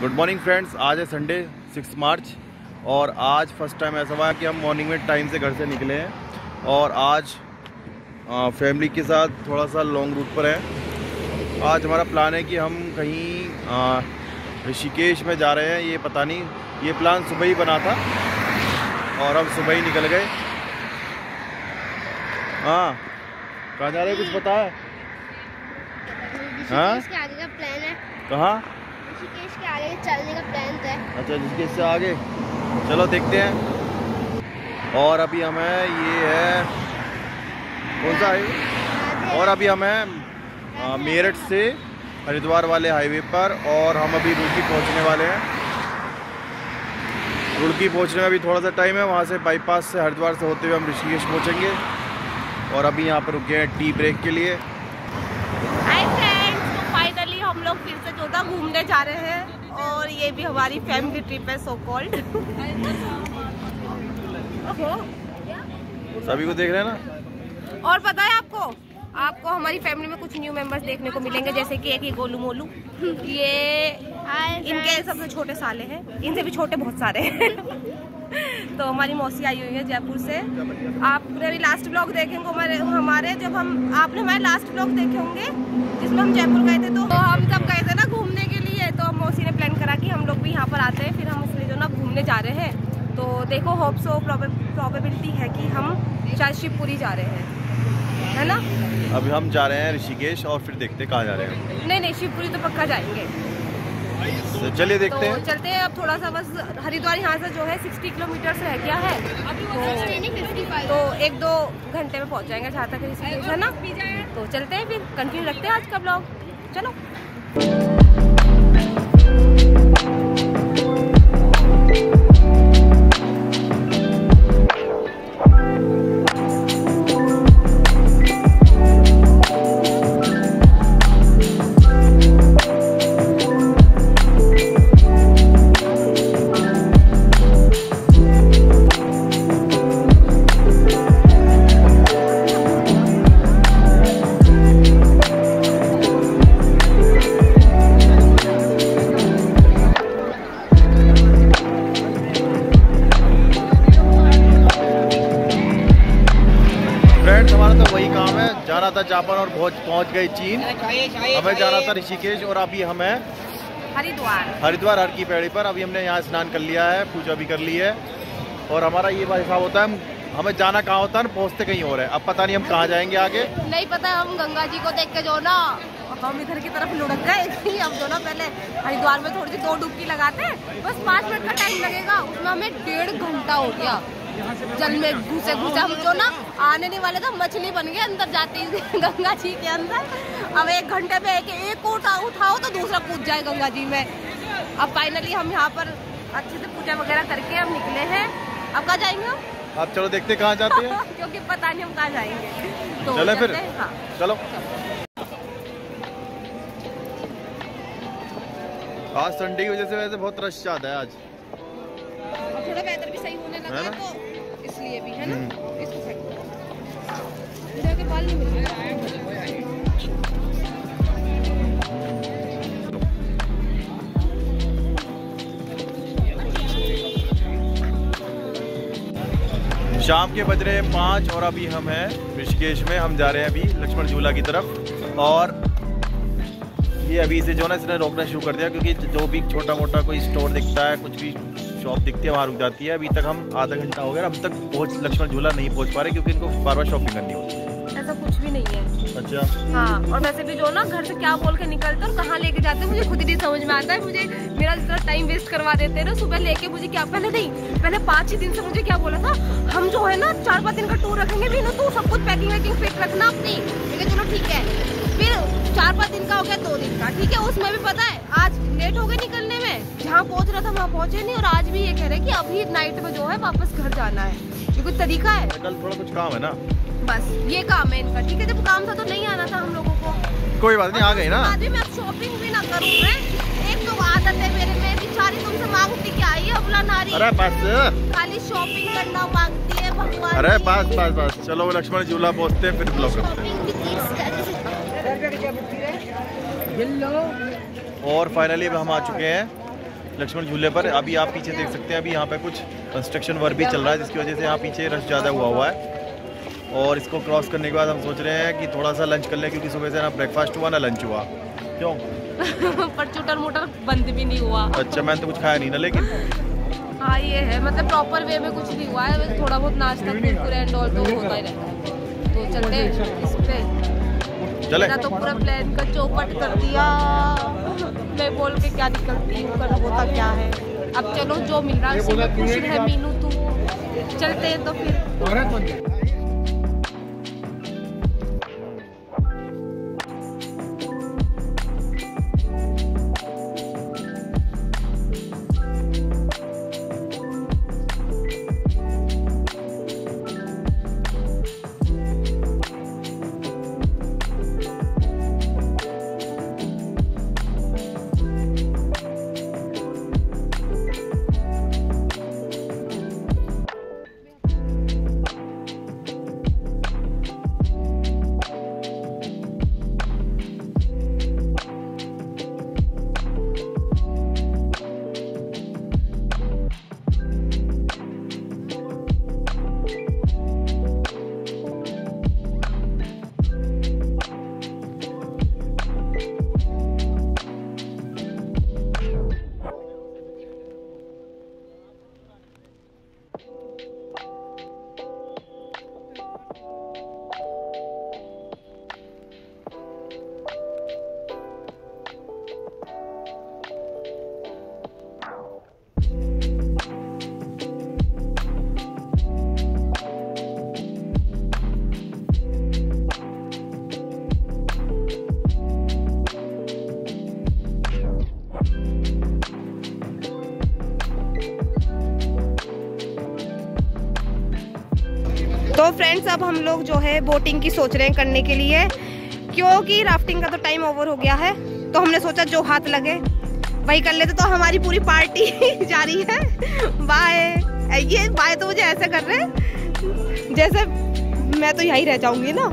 Good morning friends आज है Sunday six March और आज फ़र्स्ट टाइम ऐसा हुआ कि हम मॉर्निंग में टाइम से घर से निकले हैं और आज आ, फैमिली के साथ थोड़ा सा लॉन्ग रूट पर है। आज हमारा प्लान है कि हम कहीं ऋषिकेश में जा रहे हैं ये पता नहीं ये प्लान सुबह ही बना था और हम सुबह ही निकल गए। हाँ कहाँ जा रहे हैं कुछ पता है? है। कहाँ? ऋषिकेश के आगे चलने का प्लान तो है। अच्छा जिसके इससे आगे। चलो देखते हैं। और अभी हमें ये है कौन सा है और अभी हमें मेरठ से हरिद्वार वाले हाईवे पर और हम अभी रुड़की पहुँचने वाले हैं। रुड़की पहुँचने में अभी थोड़ा सा टाइम है वहाँ से बाईपास से हरिद्वार से होते हुए हम ऋषिकेश पहुँचेंगे। और अभी यहाँ पर रुके हैं टी ब्रेक के लिए हाय फ्रेंड्स तो फाइनली हम लोग फिर से जोधा घूमने जा रहे हैं और ये भी हमारी फैमिली ट्रिप है सो कॉल्ड सभी को देख रहे हैं ना? और पता है आपको? आपको हमारी फैमिली में कुछ न्यू मेंबर्स देखने को मिलेंगे जैसे कि एक ये गोलू मोलू. ये इनके सबसे छोटे साले हैं. इनसे भी छोटे बहुत सारे हैं. तो हमारी मौसी आई हुई है जयपुर से। आपने अभी लास्ट ब्लॉग देखेंगे हमारे हमारे जब हम आपने हमारे लास्ट ब्लॉग देखे होंगे जिसमें हम जयपुर गए थे तो हम जब गए थे ना घूमने के लिए तो मौसी ने प्लान करा कि हम लोग भी यहाँ पर आते हैं फिर हम इसलिए जो ना घूमने जा रहे हैं। तो देखो होप सो प्रोबेबिलिटी है कि हम शायद शिवपुरी जा रहे हैं। है ना? अभी हम जा रहे हैं ऋषिकेश और फिर देखते हैं कहाँ जा रहे हैं। नहीं नहीं शिवपुरी तो पक्का जाएँगे। तो चलिए देखते हैं तो हैं। चलते हैं अब थोड़ा सा बस हरिद्वार यहाँ से जो है 60 किलोमीटर रह गया है। तो, तो एक दो घंटे में पहुँच जाएँगे जहाँ तक है ना। तो चलते हैं फिर कंटिन्यू रखते हैं आज का ब्लॉग चलो। पहुँच पहुँच गए चीन। हमें जाना था ऋषिकेश और अभी हमें हरिद्वार। हरिद्वार हर की पैड़ी पर। अभी हमने यहाँ स्नान कर लिया है पूजा भी कर ली है। और हमारा ये बात हिसाब होता है हम हमें जाना कहाँ होता है ना पहुँचते कहीं और है। अब पता नहीं हम कहाँ जाएँगे आगे। नहीं पता हम गंगा जी को देख के जो ना हम इधर की तरफ़ लुढ़क गए। हम जो ना पहले हरिद्वार में थोड़ी सी दो डुबकी लगाते हैं बस पाँच मिनट का टाइम लगेगा। उसमें हमें डेढ़ घंटा हो गया। जल में घुसे घुसे हम जो ना आने नहीं वाले थे मछली बन गए अंदर जाते ही गंगा जी के अंदर। अब एक घंटे में एक एक उठा उठाओ तो दूसरा कूद जाए गंगा जी में। अब फाइनली हम यहाँ पर अच्छे से पूजा वगैरह करके हम निकले हैं। अब कहाँ जाएँगे हम? अब चलो देखते कहाँ जाते हैं। क्योंकि पता नहीं हम कहाँ जाएँगे। तो चले फिर। हाँ चलो। आज संडे की वजह से वैसे बहुत रश ज़्यादा है आज। अब थोड़ा वेदर भी सही होने लगा है? तो इसलिए भी है ना? हम्म। इसको के बाल नहीं मिल रहे। शाम के बज रहे हैं पाँच और अभी हम हैं ऋषिकेश में। हम जा रहे हैं अभी लक्ष्मण झूला की तरफ़। और ये अभी इसे जो ना इसने रोकना शुरू कर दिया क्योंकि जो भी छोटा मोटा कोई स्टोर दिखता है कुछ भी शॉप दिखती है वहाँ रुक जाती है। अभी तक हम आधा घंटा हो गया अब तक पहुँच लक्ष्मण झूला नहीं पहुँच पा रहे क्योंकि इनको बार बार शॉपिंग करनी होती है। ऐसा कुछ भी नहीं है। अच्छा। हाँ और वैसे भी जो ना घर से क्या बोल के निकलते और कहाँ लेके जाते हैं मुझे खुद ही नहीं समझ में आता है। मुझे मेरा जितना टाइम वेस्ट करवा देते हैं ना सुबह लेके मुझे क्या पहले नहीं पहले पाँच ही दिन से मुझे क्या बोला था? हम जो है ना चार पाँच दिन का टूर रखेंगे भी ना तो सब कुछ पैकिंग वैकिंग फिट रखना अपनी। ठीक है चलो ठीक है। फिर चार पाँच दिन का हो गया दो दिन का। ठीक है उसमें भी पता है आज लेट हो गए निकलने में। जहाँ पहुँच रहा था वहाँ पहुँचे नहीं और आज भी ये कह रहे हैं कि अभी नाइट में जो है वापस घर जाना है। ये कुछ तरीका है? कल थोड़ा कुछ काम है ना। बस ये काम है इनका। ठीक है जब काम था तो नहीं आना था हम लोगों को। कोई बात नहीं आ गई ना। बाद में शॉपिंग भी ना करूँ मैं एक तो आदत है मेरे में बेचारी तुमसे मांगती क्या? आई अबला नारी। अरे बस। खाली शॉपिंग करना मांगती है भगवान अरे। बस बस बस। चलो लक्ष्मण झूला पहुँचते फिर ब्लॉक करते हैं शॉपिंग भी किड्स कर और फाइनली अब हम आ चुके हैं लक्ष्मण झूले पर। अभी आप पीछे देख सकते हैं अभी यहाँ पे कुछ कंस्ट्रक्शन वर्क भी चल रहा है जिसकी वजह से यहाँ पीछे रश ज़्यादा हुआ हुआ है। और इसको क्रॉस करने के बाद हम सोच रहे हैं कि थोड़ा सा लंच कर लें क्योंकि सुबह से ना ब्रेकफास्ट हुआ ना लंच हुआ। क्यों? पर चुटर मुटर बंद भी नहीं हुआ। अच्छा मैंने तो कुछ खाया नहीं ना लेकिन हाँ ये है। मतलब प्रॉपर वे में कुछ नहीं हुआ है। थोड़ा बहुत नाश्ता कुरकुरे एंड ऑल तो होता ही रहता है। तो चलते हैं इस पे। चले। मेरा तो पूरा प्लान का चौपट कर दिया। मैं बोल के क्या निकलती हूँ कर होता क्या है? अब चलो जो मिल रहा है खुश है मीनू तू। चलते हैं तो फिर। तो फ्रेंड्स अब हम लोग जो है बोटिंग की सोच रहे हैं करने के लिए। क्योंकि राफ्टिंग का तो टाइम ओवर हो गया है तो हमने सोचा जो हाथ लगे, वही कर लेते। तो हमारी पूरी पार्टी जा रही है। बाय ये बाय तो मुझे ऐसे कर रहे हैं, जैसे मैं तो यहीं रह जाऊँगी ना।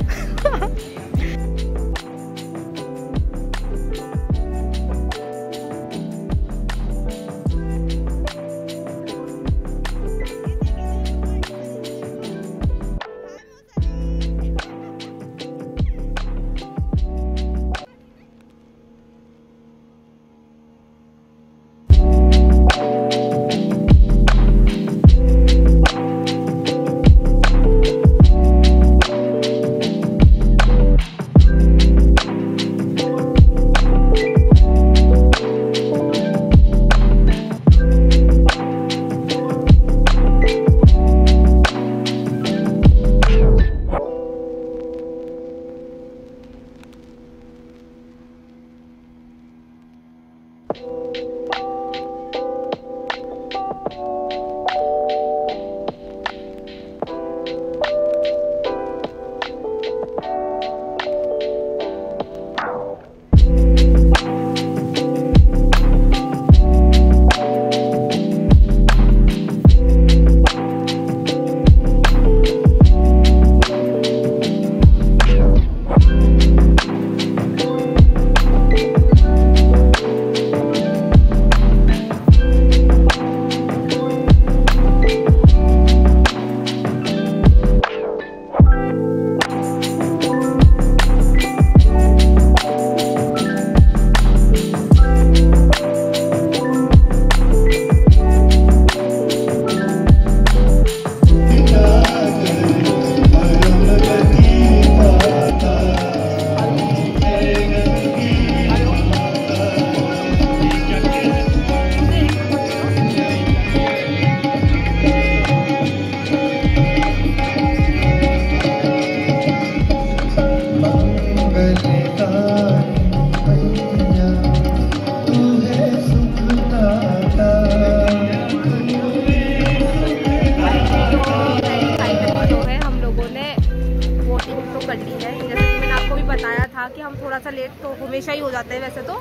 जाते हैं वैसे तो।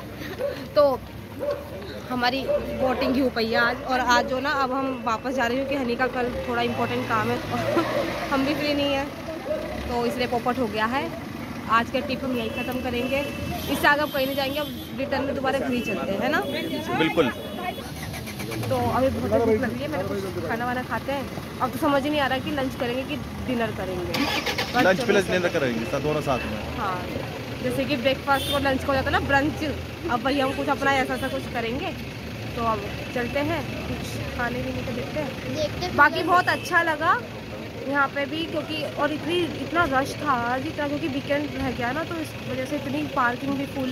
तो हमारी बोटिंग ही हो पाई है आज। और आज जो ना अब हम वापस जा रहे हैं क्योंकि हनी का कल थोड़ा इम्पोर्टेंट काम है और हम भी फ्री नहीं है। तो इसलिए पोपट हो गया है। आज का ट्रिप हम यही ख़त्म करेंगे। इससे आगे अब कहीं नहीं जाएँगे अब रिटर्न में दोबारा फ्री चलते हैं है ना? बिल्कुल। तो अभी बहुत भूख लग रही है मैंने कुछ खाना वाना खाते हैं। अब तो समझ ही नहीं आ रहा कि लंच करेंगे कि डिनर करेंगे। लंच प्लस डिनर करेंगे दोनों साथ में। हाँ। जैसे कि ब्रेकफास्ट और लंच का हो जाता है ना ब्रंच अब वही हम कुछ अपना ऐसा ऐसा कुछ करेंगे तो अब चलते हैं कुछ खाने पीने को देखते हैं। देखते बाकी बहुत अच्छा लगा यहाँ पे भी क्योंकि और इतनी इतना रश था आज इतना क्योंकि वीकेंड रह गया ना तो इस वजह से इतनी पार्किंग भी फुल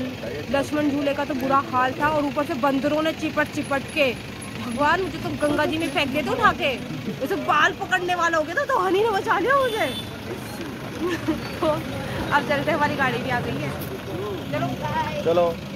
लक्ष्मण झूले का तो बुरा हाल था और ऊपर से बंदरों ने चिपट चिपट के भगवान मुझे तो गंगा जी में फेंक देते उठा के। जैसे बाल पकड़ने वाला हो गया था तो हनी ने बचा लिया मुझे। तो अब चलते हमारी गाड़ी भी आ गई है। चलो। चलो।